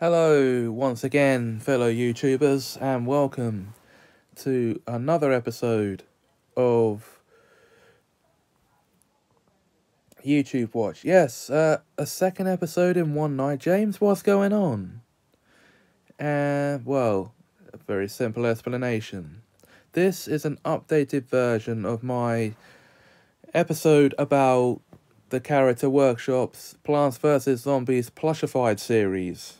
Hello, once again, fellow YouTubers, and welcome to another episode of YouTube Watch. Yes, uh, a second episode in one night. James, what's going on? Uh, well, a very simple explanation. This is an updated version of my episode about the Character Workshop's Plants vs. Zombies plushified series.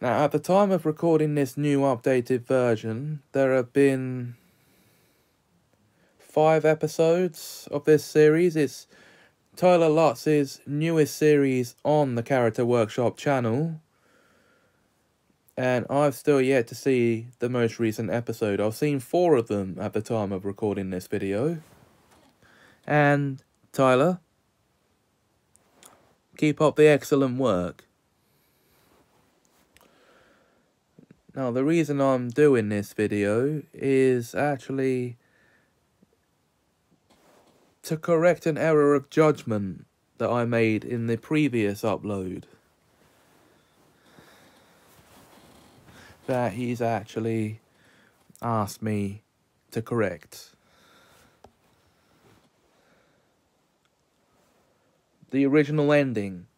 Now, at the time of recording this new updated version, there have been five episodes of this series. It's Tyler Lutz's newest series on the Character Workshop channel. And I've still yet to see the most recent episode. I've seen four of them at the time of recording this video. And Tyler, keep up the excellent work. Now, the reason I'm doing this video is actually to correct an error of judgment that I made in the previous upload. That he's actually asked me to correct. The original ending.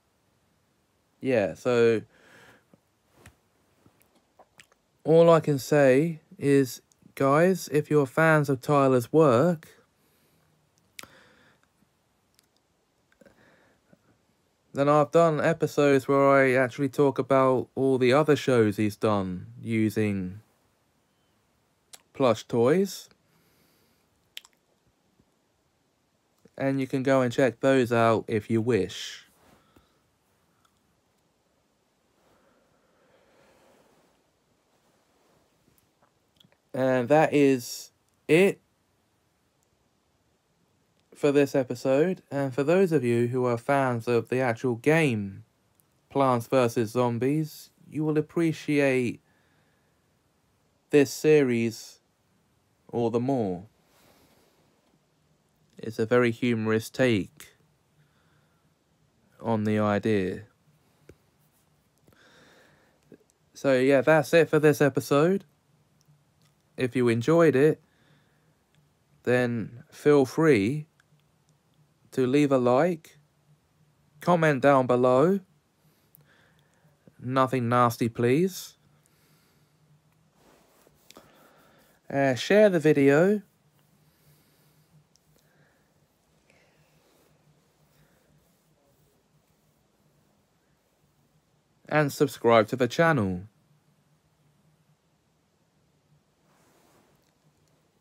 Yeah, so all I can say is, guys, if you're fans of Tyler's work, then I've done episodes where I actually talk about all the other shows he's done using plush toys. And you can go and check those out if you wish. And that is it for this episode. And for those of you who are fans of the actual game, Plants vs. Zombies, you will appreciate this series all the more. It's a very humorous take on the idea. So yeah, that's it for this episode if you enjoyed it, then feel free to leave a like, comment down below. Nothing nasty, please. Uh, share the video. And subscribe to the channel.